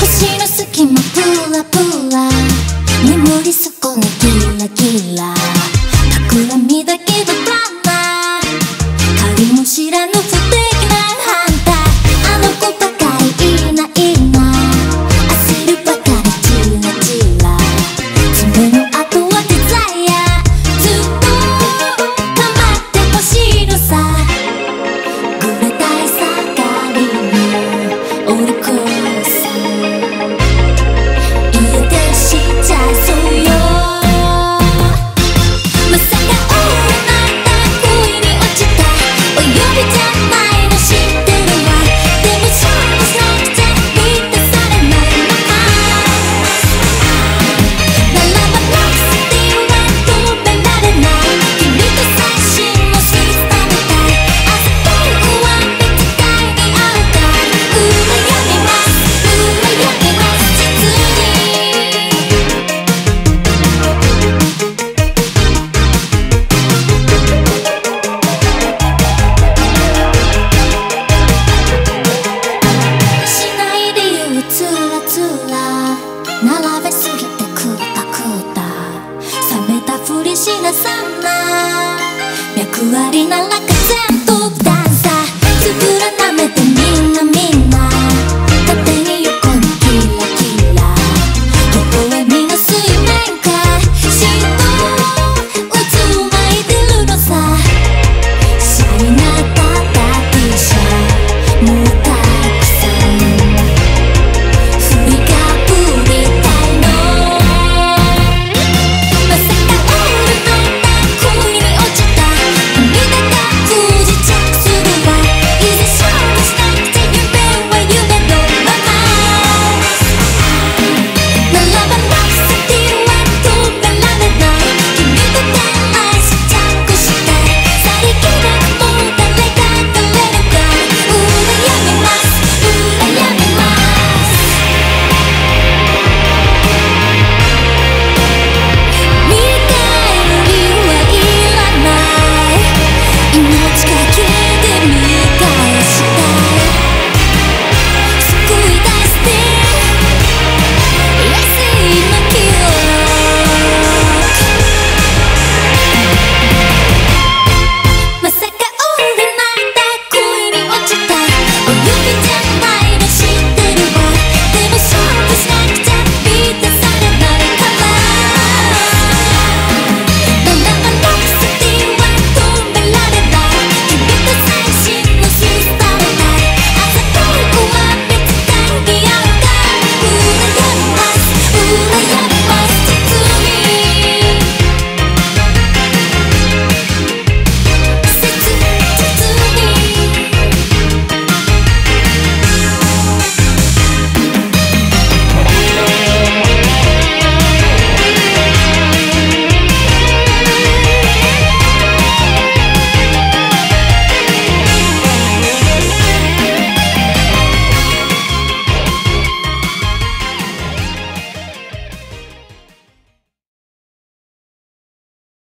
星の隙間プラプラ眠りそこキラキラ。企みだけど the. がそんな脈割りなら風